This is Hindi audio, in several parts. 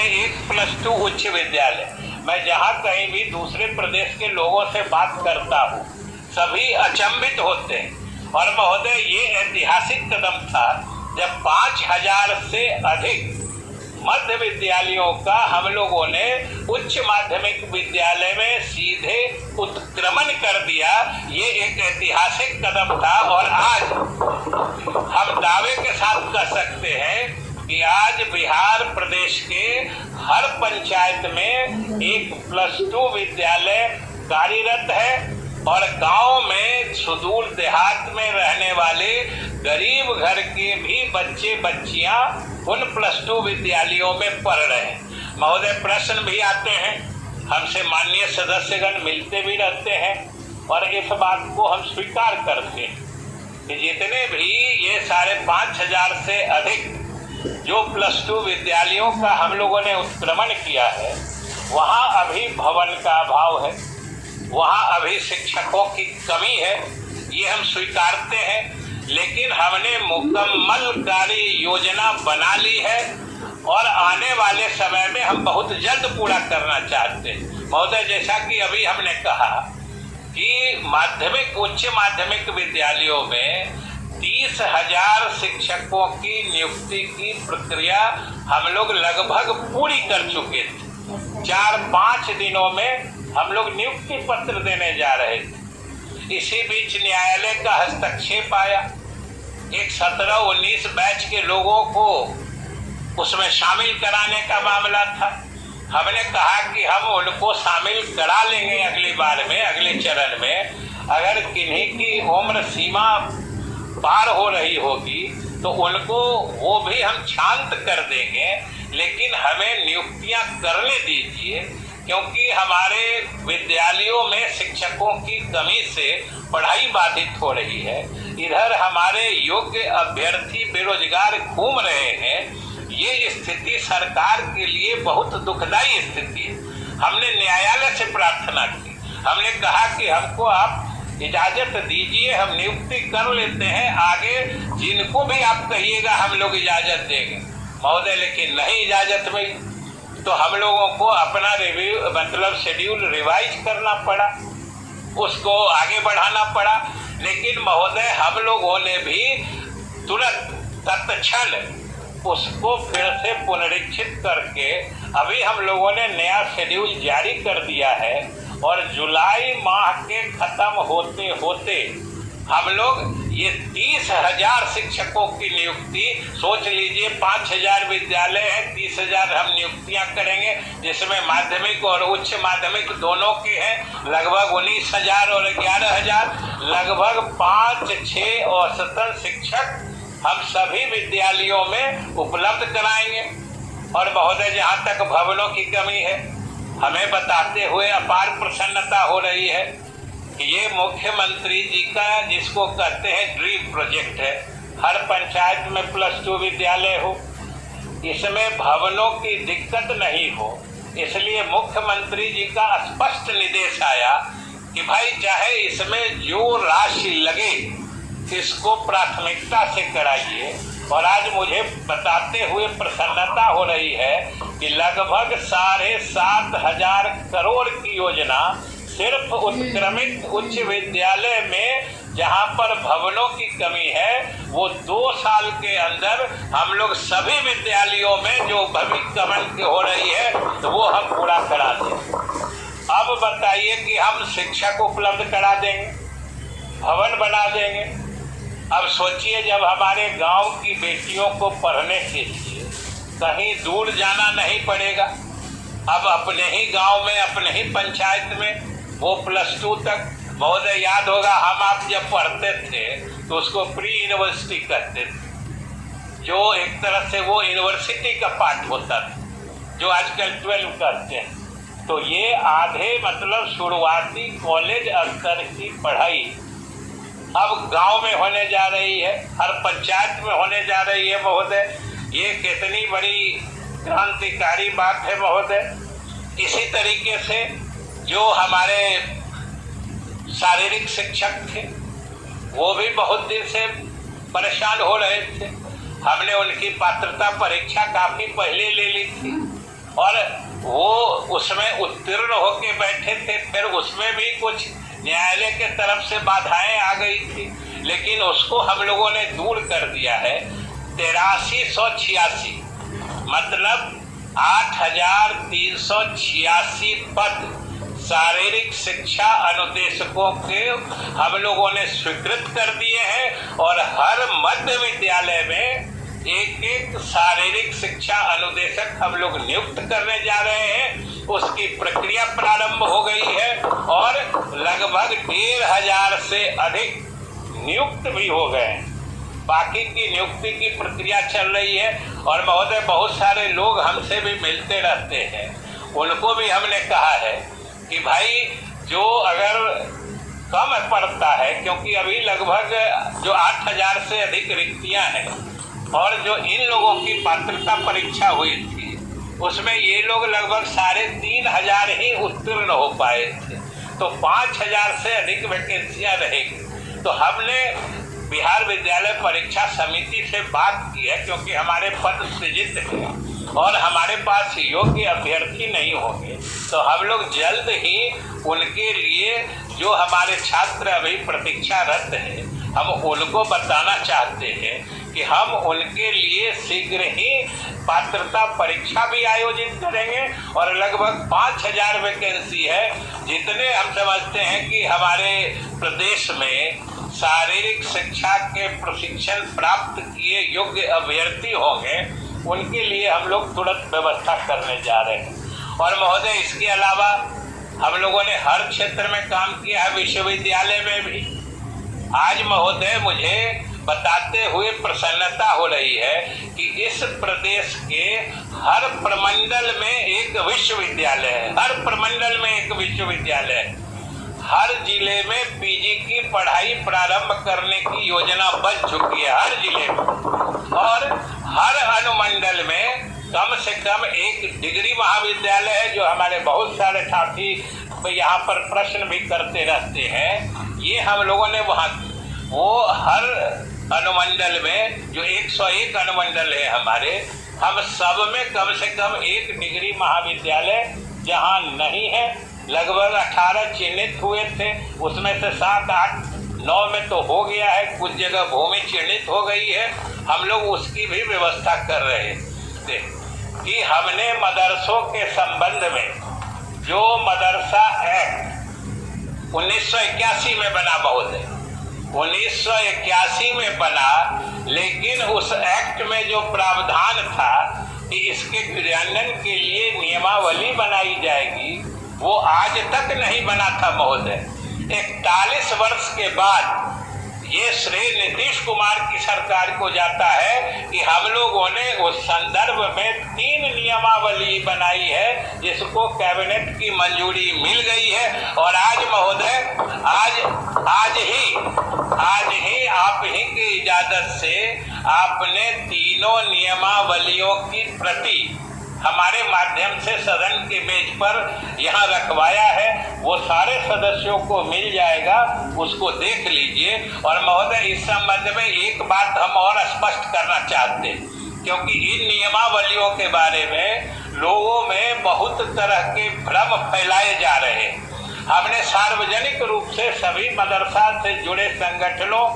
में एक प्लस टू उच्च विद्यालय। मैं जहाँ कहीं भी दूसरे प्रदेश के लोगों से बात करता हूँ, सभी अचंभित होते हैं। और महोदय, ये ऐतिहासिक कदम था, जब पाँच हज़ार से अधिक मध्य विद्यालयों का हम लोगों ने उच्च माध्यमिक विद्यालय में सीधे उत्क्रमण कर दिया। ये एक ऐतिहासिक कदम था और आज हम दावे के साथ कह सकते हैं कि आज बिहार प्रदेश के हर पंचायत में एक प्लस टू विद्यालय कार्यरत है और गाँव में सुदूर देहात में रहने वाले गरीब घर के भी बच्चे बच्चियाँ उन प्लस टू विद्यालयों में पढ़ रहे हैं। महोदय, प्रश्न भी आते हैं। हमसे माननीय सदस्यगण मिलते भी रहते हैं और इस बात को हम स्वीकार करते हैं कि जितने भी ये साढ़े पाँच हज़ार से अधिक जो प्लस टू विद्यालयों का हम लोगों ने उत्क्रमण किया है, वहाँ अभी भवन का अभाव है, वहाँ अभी शिक्षकों की कमी है, ये हम स्वीकारते हैं, लेकिन हमने मुकम्मल कार्य योजना बना ली है और आने वाले समय में हम बहुत जल्द पूरा करना चाहते हैं। महोदय, जैसा कि अभी हमने कहा कि माध्यमिक, उच्च माध्यमिक विद्यालयों में तीस हज़ार शिक्षकों की नियुक्ति की प्रक्रिया हम लोग लगभग पूरी कर चुके थे। चार पाँच दिनों में हम लोग नियुक्ति पत्र देने जा रहे थे। इसी बीच न्यायालय का हस्तक्षेप आया। एक सत्रह उन्नीस बैच के लोगों को उसमें शामिल कराने का मामला था। हमने कहा कि हम उनको शामिल करा लेंगे अगली बार में, अगले चरण में। अगर किन्हीं की उम्र सीमा पार हो रही होगी तो उनको वो भी हम शांत कर देंगे, लेकिन हमें नियुक्तियाँ करने दीजिए, क्योंकि हमारे विद्यालयों में शिक्षकों की कमी से पढ़ाई बाधित हो रही है। इधर हमारे योग्य अभ्यर्थी बेरोजगार घूम रहे हैं, ये स्थिति सरकार के लिए बहुत दुखदायी स्थिति है। हमने न्यायालय से प्रार्थना की, हमने कहा कि हमको आप इजाज़त दीजिए, हम नियुक्ति कर लेते हैं। आगे जिनको भी आप कहिएगा, हम लोग इजाज़त देंगे। महोदय, लेकिन नहीं इजाज़त मिली तो हम लोगों को अपना रिव्यू मतलब शेड्यूल रिवाइज करना पड़ा। उसको आगे बढ़ाना पड़ा। लेकिन महोदय, हम लोगों ने भी तुरंत, तत्क्षण उसको फिर से पुनरीक्षित करके, अभी हम लोगों ने नया शेड्यूल जारी कर दिया है। और जुलाई माह के खत्म होते होते हम लोग ये तीस हज़ार शिक्षकों की नियुक्ति, सोच लीजिए, पाँच हज़ार विद्यालय है, तीस हज़ार हम नियुक्तियाँ करेंगे, जिसमें माध्यमिक और उच्च माध्यमिक दोनों के हैं, लगभग उन्नीस हज़ार और ग्यारह हज़ार, लगभग पाँच छः औसतन शिक्षक हम सभी विद्यालयों में उपलब्ध कराएँगे। और महोदय, जहाँ तक भवनों की कमी है हमें बताते हुए अपार प्रसन्नता हो रही है कि ये मुख्यमंत्री जी का, जिसको कहते हैं ड्रीम प्रोजेक्ट है। हर पंचायत में प्लस टू विद्यालय हो। इसमें भवनों की दिक्कत नहीं हो। इसलिए मुख्यमंत्री जी का स्पष्ट निर्देश आया कि भाई, चाहे इसमें जो राशि लगे, इसको प्राथमिकता से कराइए। और आज मुझे बताते हुए प्रसन्नता हो रही है कि लगभग साढ़े सात हज़ार करोड़ की योजना सिर्फ़ उत्क्रमित उच्च विद्यालय में, जहाँ पर भवनों की कमी है, वो दो साल के अंदर हम लोग सभी विद्यालयों में जो भविष्यमन हो रही है तो वो हम पूरा करा दें अब बताइए कि हम शिक्षक उपलब्ध करा देंगे, भवन बना देंगे। अब सोचिए, जब हमारे गाँव की बेटियों को पढ़ने के लिए कहीं दूर जाना नहीं पड़ेगा, अब अपने ही गाँव में, अपने ही पंचायत में, वो प्लस टू तक, महोदय, याद होगा, हम आप जब पढ़ते थे तो उसको प्री यूनिवर्सिटी करते थे, जो एक तरह से वो यूनिवर्सिटी का पार्ट होता था, जो आजकल ट्वेल्व करते हैं। तो ये आधे मतलब शुरुआती कॉलेज स्तर की पढ़ाई अब गाँव में होने जा रही है, हर पंचायत में होने जा रही है महोदय। ये कितनी बड़ी क्रांतिकारी बात है महोदय। इसी तरीके से जो हमारे शारीरिक शिक्षक थे, वो भी बहुत दिन से परेशान हो रहे थे। हमने उनकी पात्रता परीक्षा काफ़ी पहले ले ली थी और वो उसमें उत्तीर्ण होके बैठे थे, फिर उसमें भी कुछ न्यायालय के तरफ़ से बाधाएँ आ गई थी, लेकिन उसको हम लोगों ने दूर कर दिया है। तेरासी सौ छियासी मतलब आठ हज़ार तीन सौ छियासी पद शारीरिक शिक्षा अनुदेशकों के हम लोगों ने स्वीकृत कर दिए हैं और हर मध्य विद्यालय में एक एक शारीरिक शिक्षा अनुदेशक हम लोग नियुक्त करने जा रहे हैं। उसकी प्रक्रिया प्रारंभ हो गई है और लगभग डेढ़ हज़ार से अधिक नियुक्त भी हो गए हैं। बाकी की नियुक्ति की प्रक्रिया चल रही है और महोदय, बहुत सारे लोग हमसे भी मिलते रहते हैं। उनको भी हमने कहा है कि भाई, जो अगर कम पड़ता है, क्योंकि अभी लगभग जो आठ हज़ार से अधिक रिक्तियाँ हैं और जो इन लोगों की पात्रता परीक्षा हुई थी, उसमें ये लोग लगभग साढ़े तीन हज़ार ही उत्तीर्ण हो पाए थे। तो पाँच हज़ार से अधिक वैकेंसियाँ रहेगी। तो हमने बिहार विद्यालय परीक्षा समिति से बात की है, क्योंकि हमारे पद सृजित हैं और हमारे पास योग्य अभ्यर्थी नहीं होंगे। तो हम लोग जल्द ही उनके लिए जो हमारे छात्र अभी प्रतीक्षारत हैं, हम उनको बताना चाहते हैं कि हम उनके लिए शीघ्र ही पात्रता परीक्षा भी आयोजित करेंगे और लगभग पाँच हज़ार वैकेंसी है। जितने हम समझते हैं कि हमारे प्रदेश में शारीरिक शिक्षा के प्रशिक्षण प्राप्त किए योग्य अभ्यर्थी होंगे, उनके लिए हम लोग तुरंत व्यवस्था करने जा रहे हैं। और महोदय, इसके अलावा हम लोगों ने हर क्षेत्र में काम किया है, विश्वविद्यालय में भी। आज महोदय, मुझे बताते हुए प्रसन्नता हो रही है कि इस प्रदेश के हर प्रमंडल में एक विश्वविद्यालय है। हर प्रमंडल में एक विश्वविद्यालय है। हर ज़िले में पीजी की पढ़ाई प्रारंभ करने की योजना बन चुकी है हर ज़िले में। और हर अनुमंडल में कम से कम एक डिग्री महाविद्यालय है, जो हमारे बहुत सारे साथी यहाँ पर प्रश्न भी करते रहते हैं। ये हम लोगों ने वहाँ वो हर अनुमंडल में, जो 101 अनुमंडल है हमारे, हम सब में कम से कम एक डिग्री महाविद्यालय जहाँ नहीं है। लगभग 18 चिन्हित हुए थे, उसमें से सात, आठ, नौ में तो हो गया है। कुछ जगह भूमि चिन्हित हो गई है। हम लोग उसकी भी व्यवस्था कर रहे थे कि हमने मदरसों के संबंध में जो मदरसा एक्ट उन्नीस सौ इक्यासी में बना बहुत है उन्नीस में बना, लेकिन उस एक्ट में जो प्रावधान था कि इसके क्रियान्वयन के लिए नियमावली बनाई जाएगी, वो आज तक नहीं बना था महोदय। इकतालीस वर्ष के बाद ये श्रेय नीतीश कुमार की सरकार को जाता है कि हम लोगों ने उस संदर्भ में तीन नियमावली बनाई है, जिसको कैबिनेट की मंजूरी मिल गई है। और आज महोदय, आज आज ही आज ही आप ही की इजाज़त से आपने तीनों नियमावलियों की प्रति हमारे माध्यम से सदन के मेज पर यहाँ रखवाया है। वो सारे सदस्यों को मिल जाएगा, उसको देख लीजिए। और महोदय, इस संबंध में एक बात हम और स्पष्ट करना चाहते हैं, क्योंकि इन नियमावलियों के बारे में लोगों में बहुत तरह के भ्रम फैलाए जा रहे हैं। हमने सार्वजनिक रूप से सभी मदरसा से जुड़े संगठनों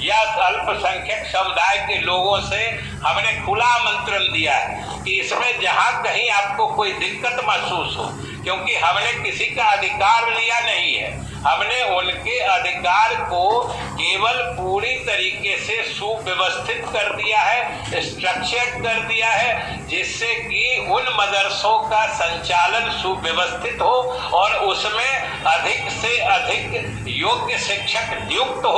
या अल्पसंख्यक समुदाय के लोगों से हमने खुला आमंत्रण दिया है कि इसमें जहाँ कहीं आपको कोई दिक्कत महसूस हो, क्योंकि हमने किसी का अधिकार लिया नहीं है। हमने उनके अधिकार को केवल पूरी तरीके से सुव्यवस्थित कर दिया है स्ट्रक्चर कर दिया है, जिससे कि उन मदरसों का संचालन सुव्यवस्थित हो और उसमें अधिक से अधिक योग्य शिक्षक नियुक्त हो।